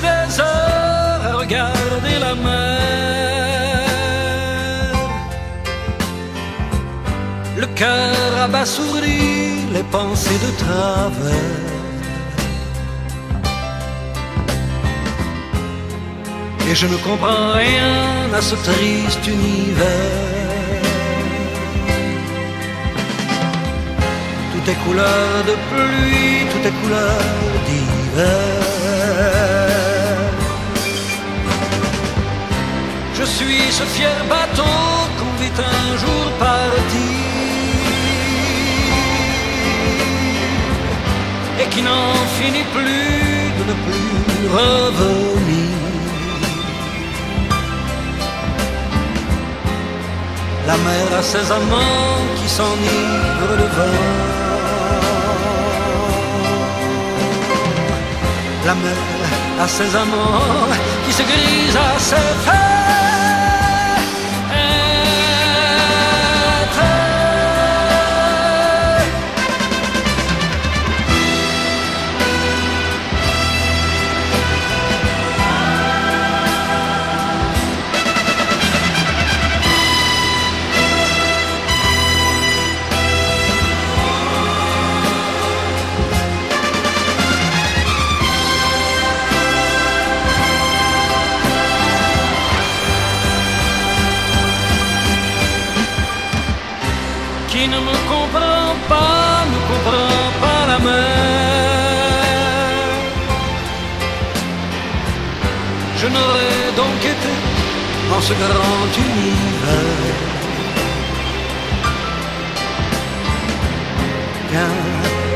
des heures à regarder la mer. Le cœur abasourdi, les pensées de travers. Et je ne comprends rien à ce triste univers. Tout est couleur de pluie, tout est couleur d'hiver. Ce fier bateau qu'on vit un jour partir et qui n'en finit plus de ne plus revenir. La mer a ses amants qui s'enivrent de. La mer a ses amants qui se grisent à ses fêtes. Ce grand univers qu'un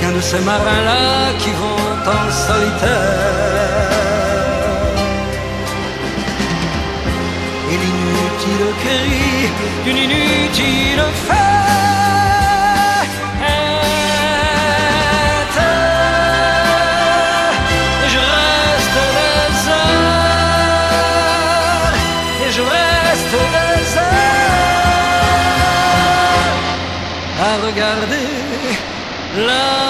qu'un de ces marins-là qui vont en solitaire. Et l'inutile cri d'une inutile fête. Regarder la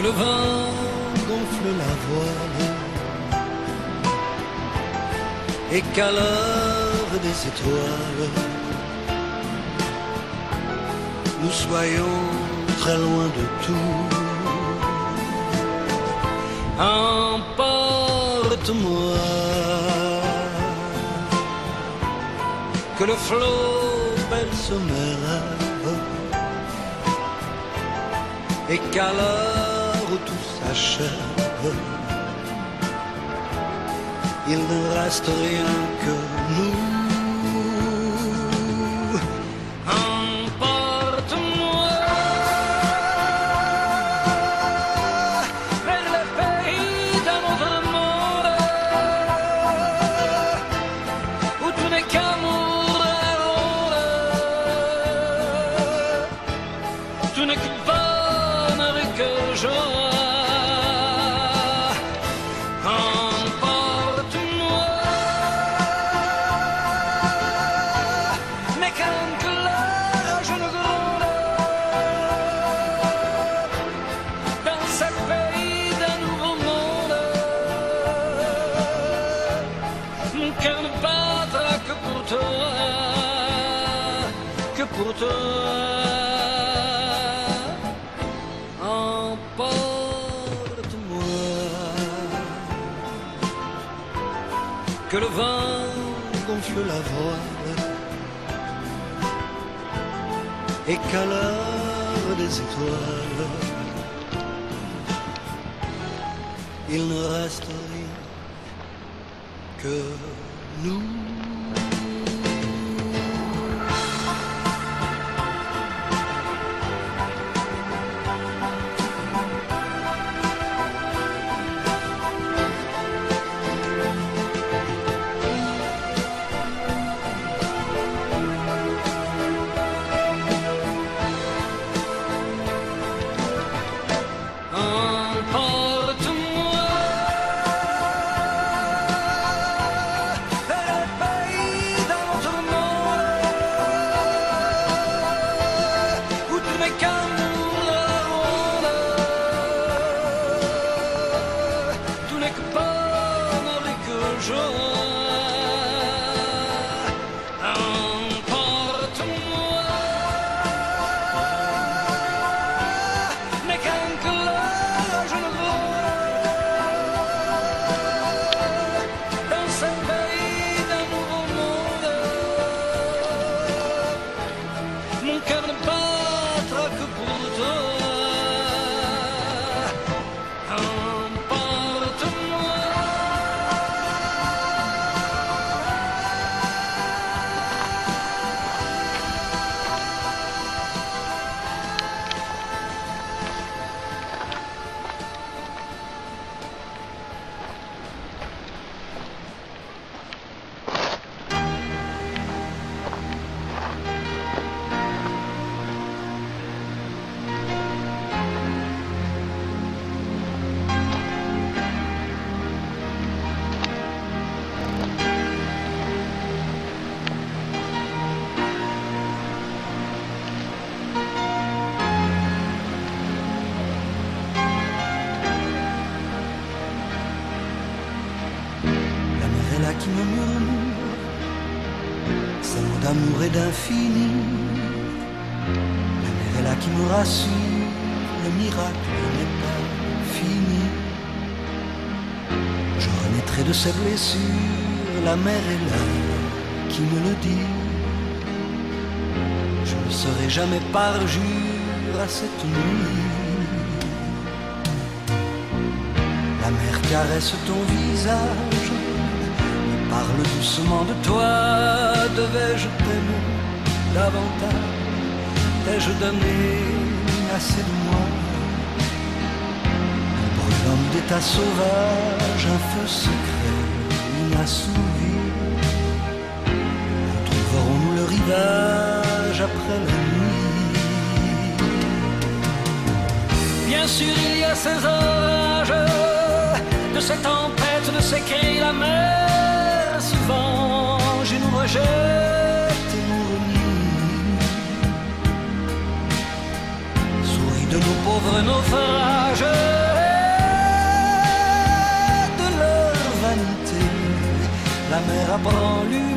Que le vent gonfle la voile. Et qu'à l'heure des étoiles Nous soyons très loin de tout. Emporte-moi. Que le flot berce mes rêves et qu'à l'heure tout s'achève, il ne reste rien que nous. Pour toi. Emporte-moi que le vent gonfle la voile et qu'à l'heure des étoiles, il ne reste rien que nous. D'infini. La mer est là qui me rassure. Le miracle n'est pas fini. Je renaîtrai de ces blessures. La mer est là qui me le dit. Je ne serai jamais parjure à cette nuit. La mer caresse ton visage, parle doucement de toi. Devais-je t'aimer davantage? T'ai-je donné assez de moi? Un brûlant d'état sauvage, un feu secret inassouvi. Trouverons-nous le rivage après la nuit? Bien sûr, il y a ces orages, de ces tempêtes, de ces cris, la mer nous renie. Souris de nos pauvres naufrages, de leur vanité, la mer apprend.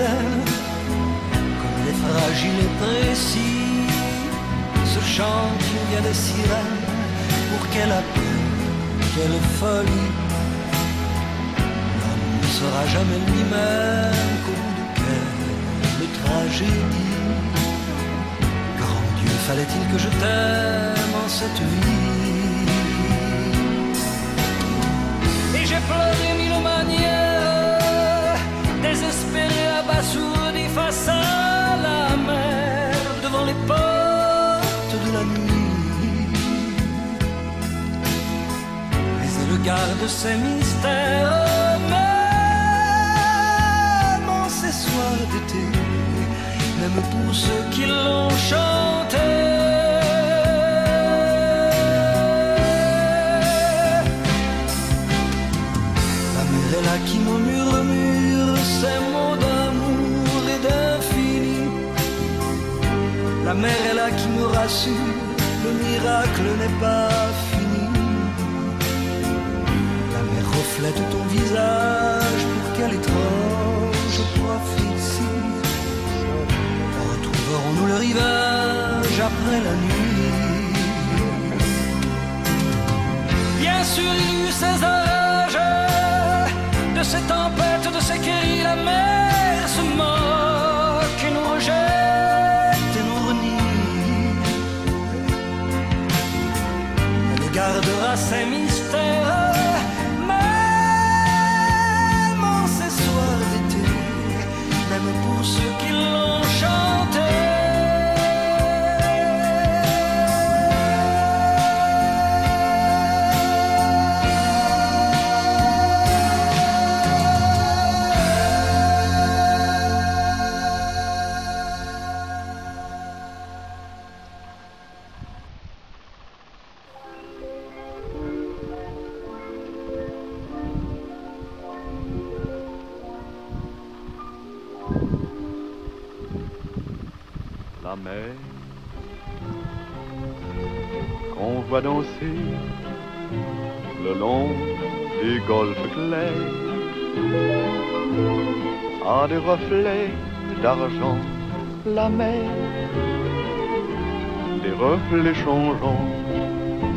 Comme elle est fragile et précis, ce chant qui vient des sirènes, pour quelle appel, quelle folie. L'homme ne sera jamais lui-même qu'au bout de quelle tragédie. Grand Dieu, fallait-il que je t'aime en cette vie? de ses mystères, même en ces soirs d'été, même pour ceux qui l'ont chanté. là qui me murmure ces mots d'amour et d'infini. La mer est là qui me rassure, le miracle n'est pas fini. Visage, pour quel étrange prophétie. Retrouverons-nous le rivage après la nuit Bien sûr, il y eut ces orages, de ces tempêtes, de ces cris, la mer se moque la mer qu'on voit danser le long des golfes clairs a des reflets d'argent la mer. Des reflets changeants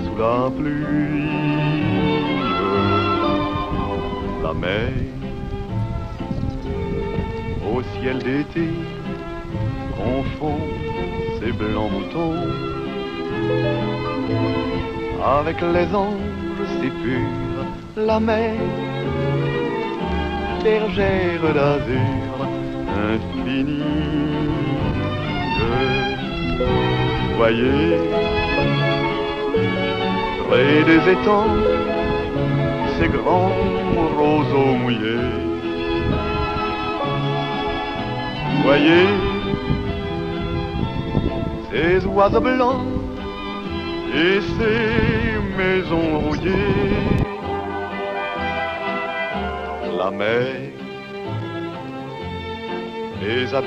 sous la pluie. La mer au ciel d'été confond ces blancs moutons avec les anges si purs, la mer, bergère d'azur infinie. Voyez, près des étangs, ces grands roseaux mouillés. Voyez, ces oiseaux blancs et ces maisons rouillées. La mer les a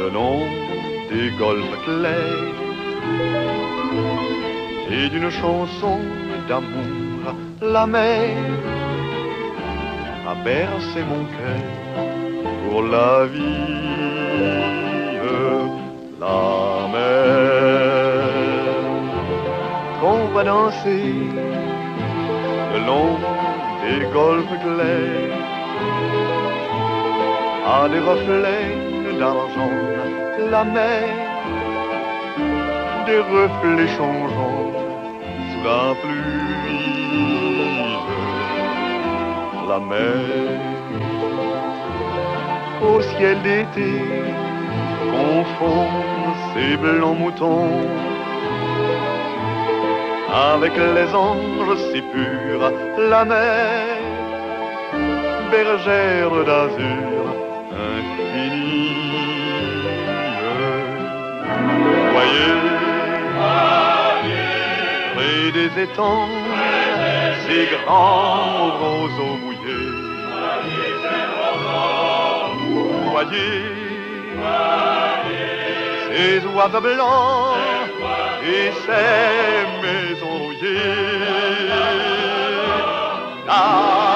le long des golfes clairs et d'une chanson d'amour, la mer a bercé mon cœur pour la vie la mer qu'on va danser le long des golfes clairs à des reflets d'argent la mer des reflets changeants sous la pluie la mer au ciel d'été confond ces blancs moutons avec les anges si purs, la mer, bergère d'azur infinie. Voyez, près des étangs, ces grands roseaux mouillés. Voyez, ces oiseaux blancs et ces maisons rouillées. La